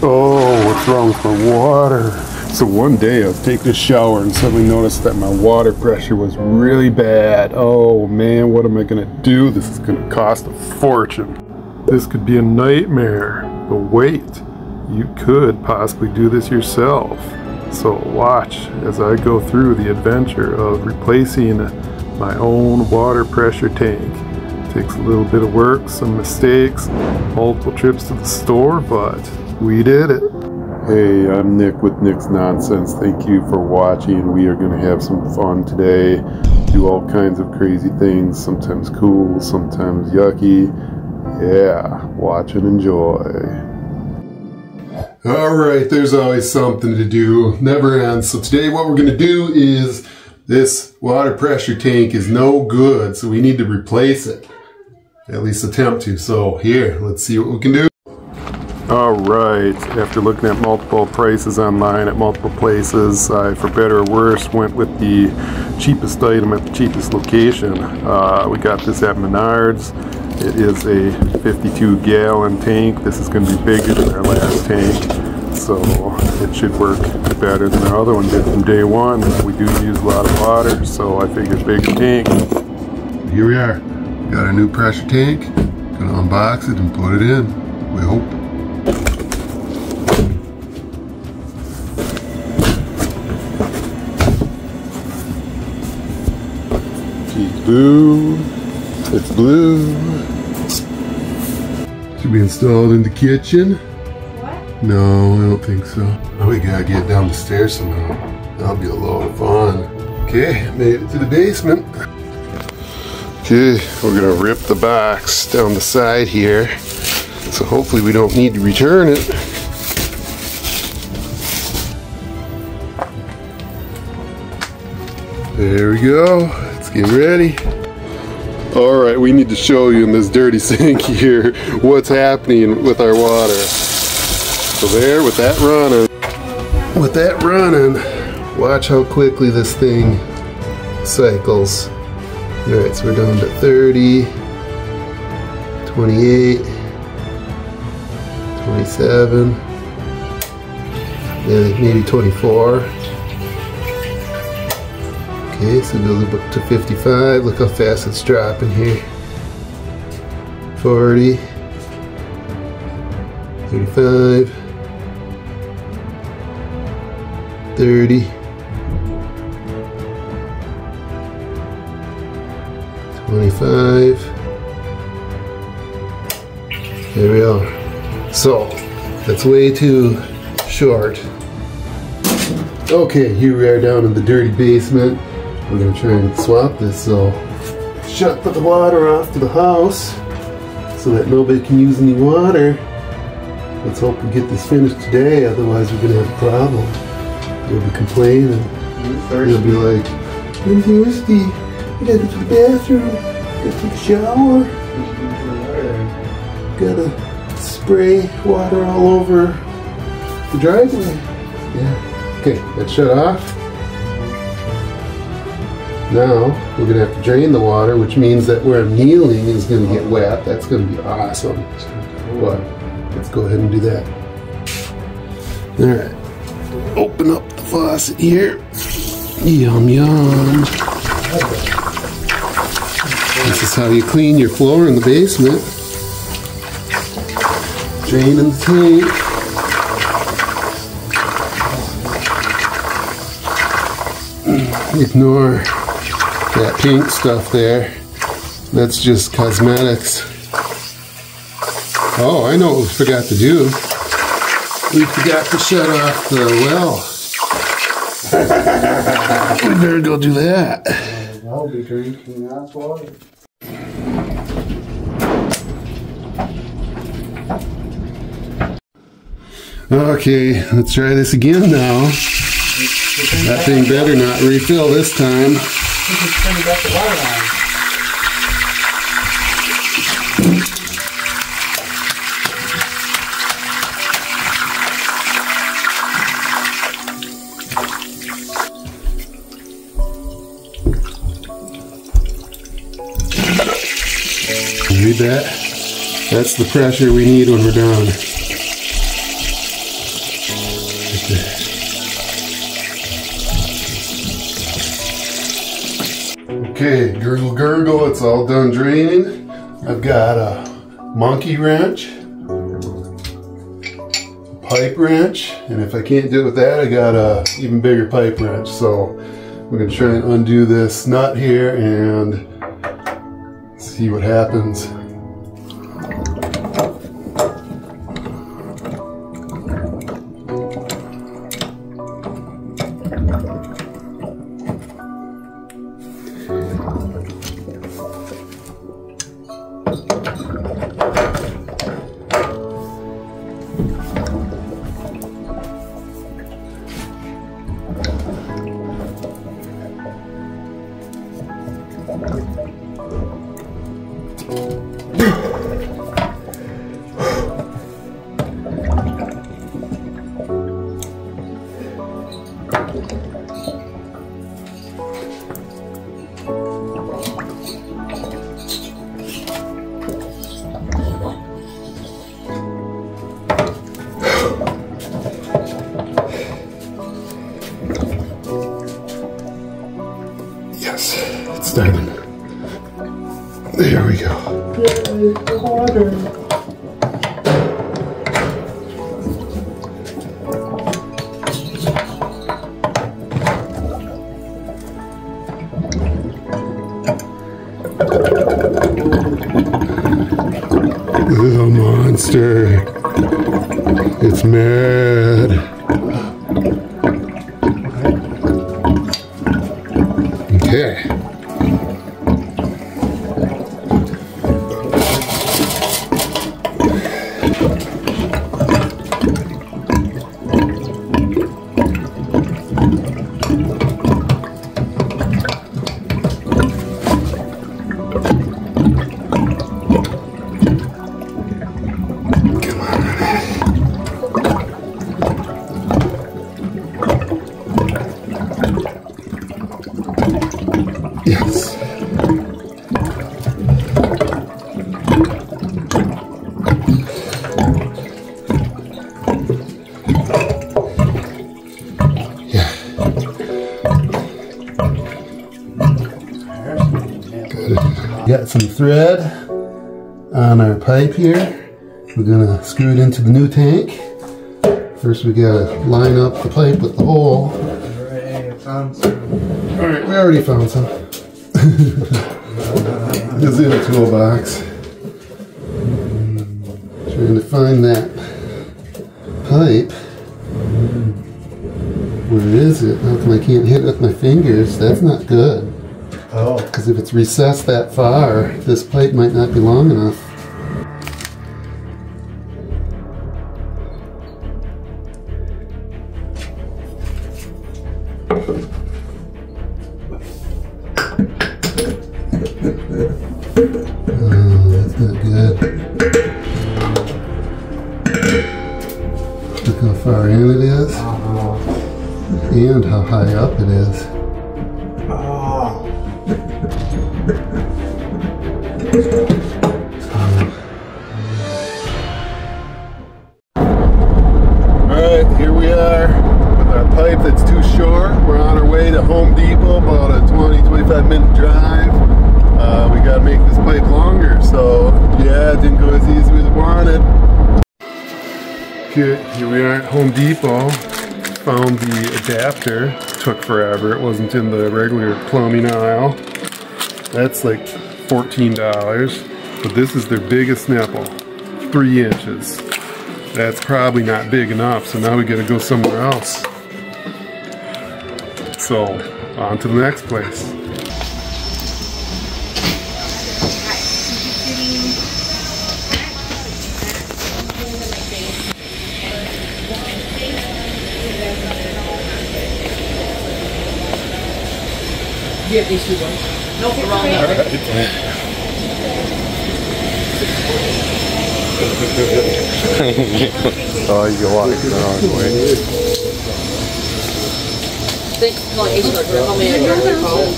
Oh, what's wrong with my water? So one day I was taking a shower and suddenly noticed that my water pressure was really bad. Oh man, what am I gonna do? This is gonna cost a fortune. This could be a nightmare. But wait, you could possibly do this yourself. So watch as I go through the adventure of replacing my own water pressure tank. Takes a little bit of work, some mistakes, multiple trips to the store, but we did it. Hey, I'm Nick with Nick's Nonsense. Thank you for watching. We are going to have some fun today. Do all kinds of crazy things, sometimes cool, sometimes yucky. Yeah, watch and enjoy. All right, there's always something to do. Never ends. So today what we're going to do is this water pressure tank is no good, so we need to replace it. At least attempt to. So here, let's see what we can do. All right, after looking at multiple prices online at multiple places, I, for better or worse, went with the cheapest item at the cheapest location. Uh, we got this at Menards. It is a 52 gallon tank. This is going to be bigger than our last tank, so it should work better than our other one did from day one. We do use a lot of water, so I figured bigger tank. Here we are. Got our new pressure tank. Gonna unbox it and put it in. We hope. It's blue. It's blue. Should be installed in the kitchen. What? No, I don't think so. Oh, we gotta get down the stairs somehow. That'll be a lot of fun. Okay, made it to the basement. Okay, we're gonna rip the box down the side here. So hopefully we don't need to return it. There we go. Let's get ready. All right, we need to show you in this dirty sink here what's happening with our water. So there, with that running, with that running, watch how quickly this thing cycles. All right, so we're down to 30, 28, 27, maybe 24. Okay, so it goes up to 55. Look how fast it's dropping here. 40, 35, 30, 25. There we are. So, that's way too short. Okay, here we are down in the dirty basement. We're gonna try and swap this so shut the water off to the house so that nobody can use any water. Let's hope we get this finished today, otherwise we're gonna have a problem. You'll be complaining. You'll be like, I'm thirsty. I gotta go to the bathroom. Gotta take a shower. Gotta spray water all over the driveway. Yeah. Okay, let's shut off. Now we're gonna have to drain the water, which means that where I'm kneeling is gonna get wet. That's gonna be awesome. But let's go ahead and do that. All right. Open up the faucet here. Yum yum. This is how you clean your floor in the basement. Drain in the tank. Ignore that pink stuff there. That's just cosmetics. Oh, I know what we forgot to do. We forgot to shut off the well. we better go do that. I'll be drinking that water. Okay, let's try this again now. That thing better not refill this time. You just turned up the water line. Read that? That's the pressure we need when we're done. Okay, gurgle gurgle, it's all done draining. I've got a monkey wrench, pipe wrench, and if I can't do it with that, I got a even bigger pipe wrench. So we're gonna try and undo this nut here and see what happens. Done. There we go. The monster. It's mad. Some thread on our pipe here. We're gonna screw it into the new tank. First we gotta line up the pipe with the hole. Found. Alright, we already found some. it's in a toolbox. Trying to find that pipe. Where is it? How come I can't hit it with my fingers? That's not good. Oh. Because if it's recessed that far, this pipe might not be long enough. Oh, that's not good. Look how far in it is uh-huh. and how high up it is. Adapter. Took forever, it wasn't in the regular plumbing aisle. That's like $14, but this is their biggest nipple, three inches. That's probably not big enough, so now we gotta go somewhere else. So, on to the next place. You have these two ones. No, the wrong number. Oh, you walk the wrong way. Thanks, call Ace Hardware. Call me at your phone.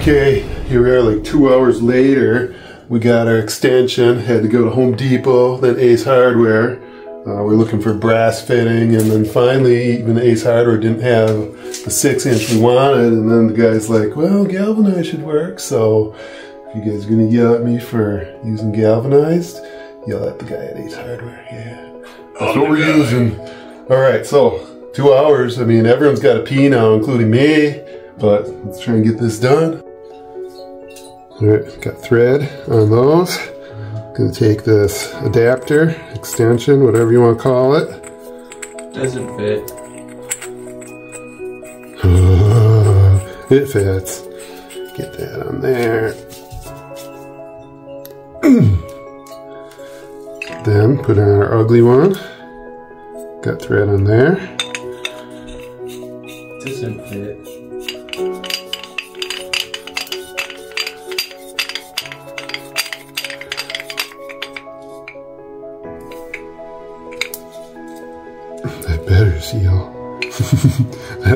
Okay, here we are like two hours later. We got our extension, had to go to Home Depot, then Ace Hardware. Uh, we're looking for brass fitting, and then finally, even Ace Hardware didn't have the six inch we wanted, and then the guy's like, "Well, galvanized should work." So, if you guys are gonna yell at me for using galvanized, yell at the guy at Ace Hardware. Yeah, that's what we're using. All right, so two hours. I mean, everyone's got to pee now, including me. But let's try and get this done. All right, got thread on those. Gonna take this adapter, extension, whatever you want to call it. Doesn't fit. it fits. Get that on there. then put on our ugly one. Got thread on there. Doesn't fit.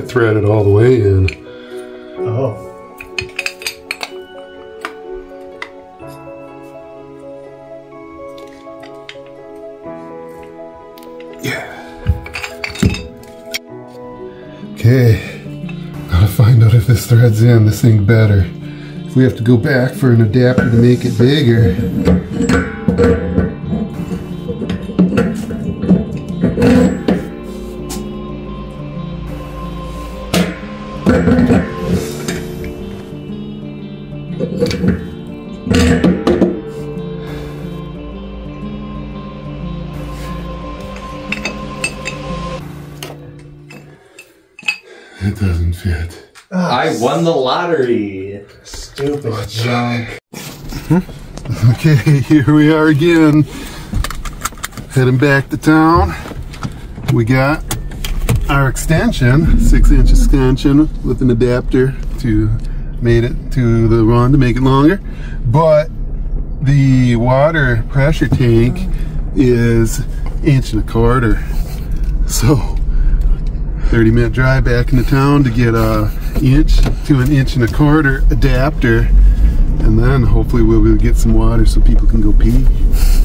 That threaded all the way in. Oh. Yeah. Okay, gotta find out if this threads in this thing better. If we have to go back for an adapter to make it bigger. Lottery. Stupid junk. Okay, here we are again. Heading back to town. We got our extension, six inch extension with an adapter to made it to the one to make it longer. But the water pressure tank is inch and a quarter. So 30 minute drive back into town to get a inch to an inch and a quarter adapter and then hopefully we'll be able to get some water so people can go pee.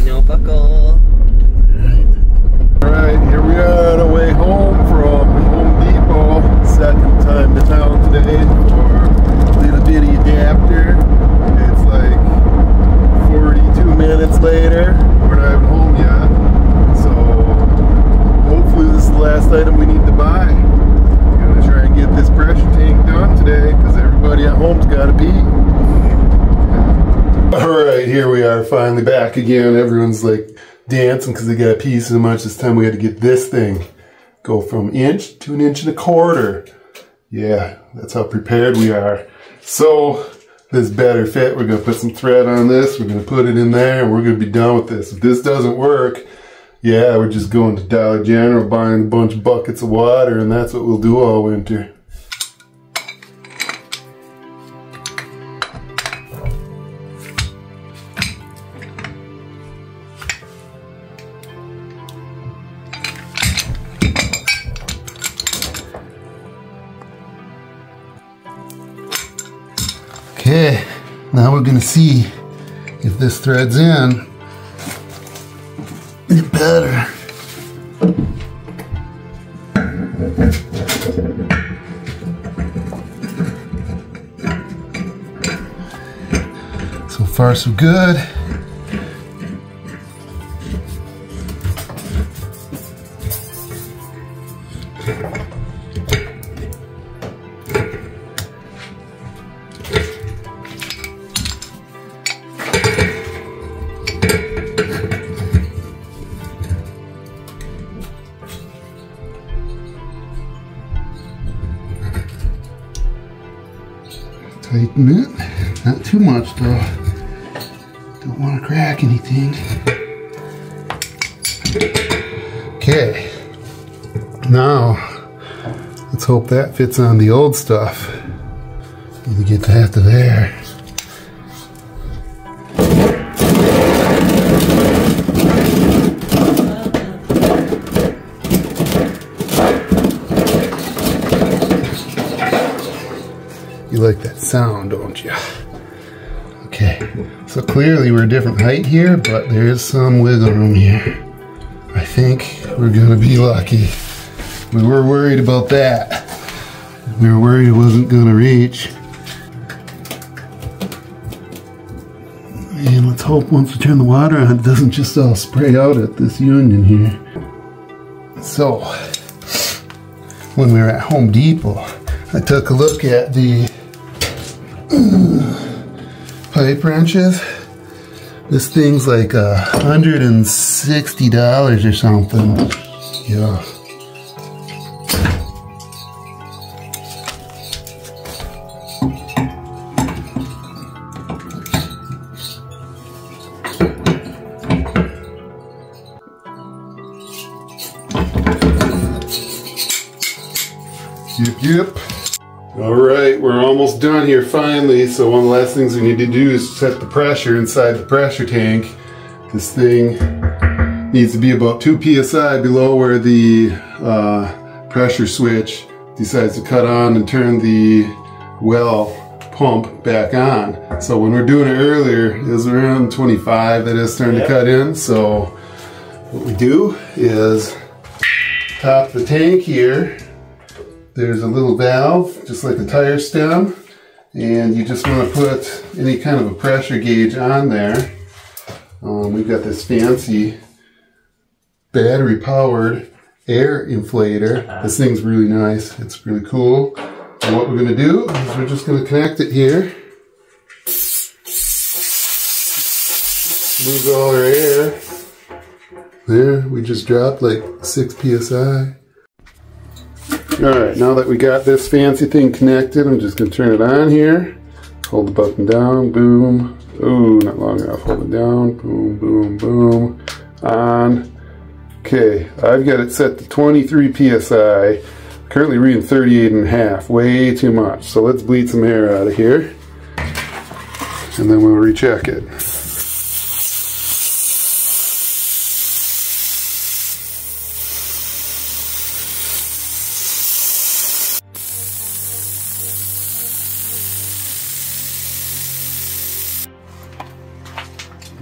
No buckle. Alright, here we are on our way home from Home Depot. Second time to town today for a little bitty adapter. It's like 42 minutes later. We're not even home yet. So hopefully this is the last item we need to buy. We're gonna try and get this pressure tank done today because everybody at home's gotta pee. Alright, here we are finally back again. Everyone's like dancing because they got a pee so much. This time we had to get this thing go from inch to an inch and a quarter. Yeah, that's how prepared we are. So this better fit. We're gonna put some thread on this. We're gonna put it in there and we're gonna be done with this. If this doesn't work, yeah, we're just going to Dollar General buying a bunch of buckets of water and that's what we'll do all winter. Now we're gonna see if this threads in. It better. So far so good. Tighten it. Not too much though. Don't want to crack anything. Okay. Now, let's hope that fits on the old stuff. Need to get that to there. So clearly we're a different height here, but there is some wiggle room here. I think we're gonna be lucky. We were worried about that. We were worried it wasn't gonna reach. And let's hope once we turn the water on, it doesn't just all spray out at this union here. So, when we were at Home Depot, I took a look at the pipe wrenches. This thing's like a hundred and sixty dollars or something. Yeah. Here finally. So one of the last things we need to do is set the pressure inside the pressure tank. This thing needs to be about 2 psi below where the uh, pressure switch decides to cut on and turn the well pump back on. So when we're doing it earlier, it was around 25 that is starting to cut in. So what we do is top the tank here there's a little valve, just like a tire stem, and you just want to put any kind of a pressure gauge on there. Um, we've got this fancy battery powered air inflator. This thing's really nice. It's really cool. And what we're going to do is we're just going to connect it here. Move all our air. There, we just dropped like 6 psi. Alright, now that we got this fancy thing connected, I'm just going to turn it on here. Hold the button down, boom. Ooh, not long enough. Hold it down, boom, boom, boom. On. Okay, I've got it set to 23 psi. Currently reading 38 and a half. Way too much. So let's bleed some air out of here. And then we'll recheck it.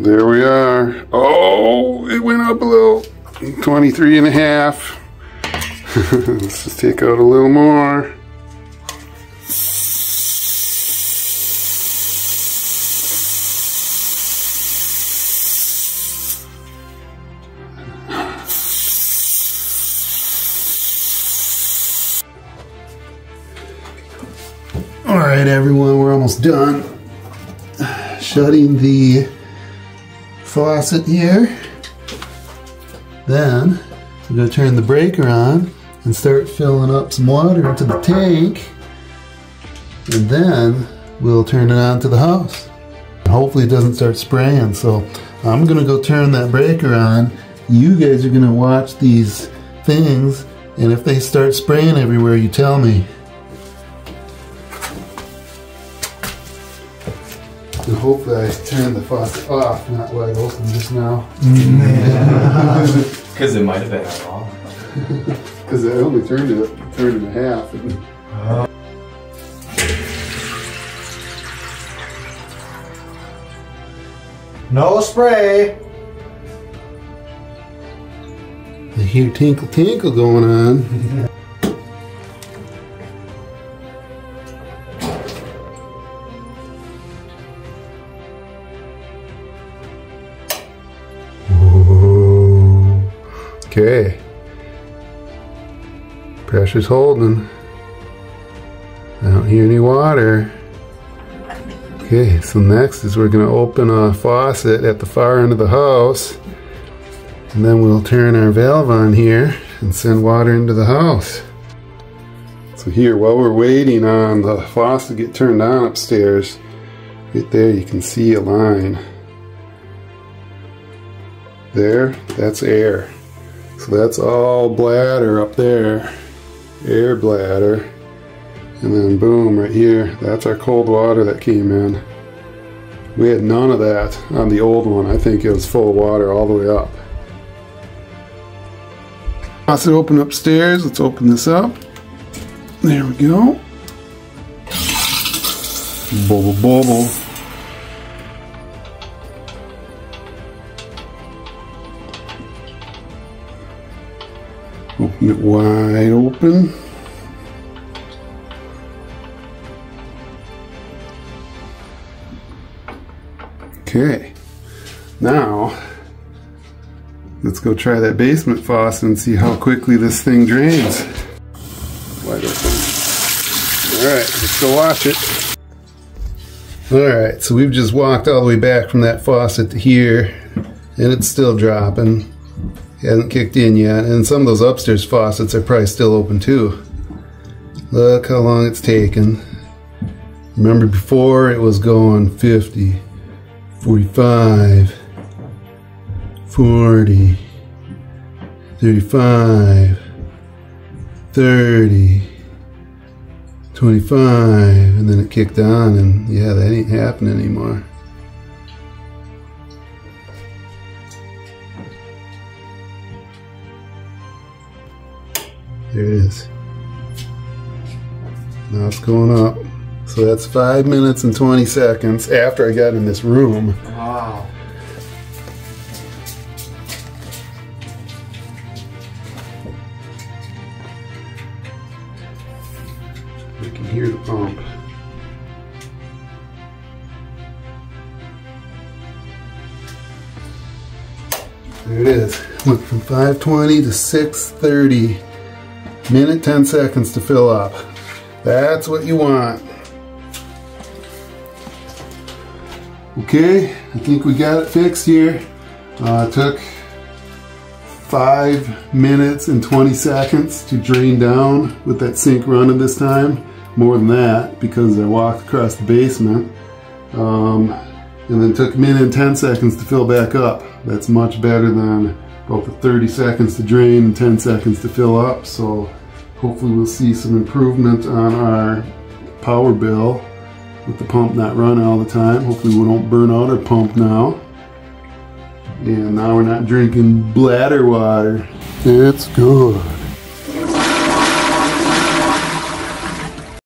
There we are. Oh, it went up a little. 23 and a half. Let's just take out a little more. All right, everyone, we're almost done. Shutting the faucet here. Then I'm going to turn the breaker on and start filling up some water into the tank. And then we'll turn it on to the house. Hopefully it doesn't start spraying. So I'm going to go turn that breaker on. You guys are going to watch these things. And if they start spraying everywhere, you tell me. Hopefully I turned the faucet off, not wide open just now. Mm. Because it might have been wrong. Because I only turned it, turned it in half. No spray. I hear tinkle tinkle going on. Okay. Pressure's holding. I don't hear any water. Okay, so next is we're going to open a faucet at the far end of the house. And then we'll turn our valve on here and send water into the house. So here, while we're waiting on the faucet to get turned on upstairs, right there you can see a line. There, that's air. So that's all bladder up there, air bladder. And then boom, right here, that's our cold water that came in. We had none of that on the old one. I think it was full of water all the way up. Faucet open upstairs. Let's open this up. There we go. Bubble bubble. Wide open. Okay, now let's go try that basement faucet and see how quickly this thing drains. Wide open. Alright, let's go watch it. Alright, so we've just walked all the way back from that faucet to here, and it's still dropping. Hasn't kicked in yet, and some of those upstairs faucets are probably still open too. Look how long it's taken. Remember before it was going 50, 45, 40, 35, 30, 25, and then it kicked on, and yeah, that ain't happening anymore. There it is. Now it's going up. So that's 5 minutes and 20 seconds after I got in this room. Wow. I can hear the pump. There it is. Went from 520 to 630. Minute 10 seconds to fill up. That's what you want. Okay, I think we got it fixed here. Uh, it took five minutes and 20 seconds to drain down with that sink running this time. More than that because I walked across the basement. Um, and then took a minute and 10 seconds to fill back up. That's much better than about the 30 seconds to drain and 10 seconds to fill up. So hopefully we'll see some improvement on our power bill with the pump not running all the time. Hopefully we don't burn out our pump now. And now we're not drinking bladder water. It's good.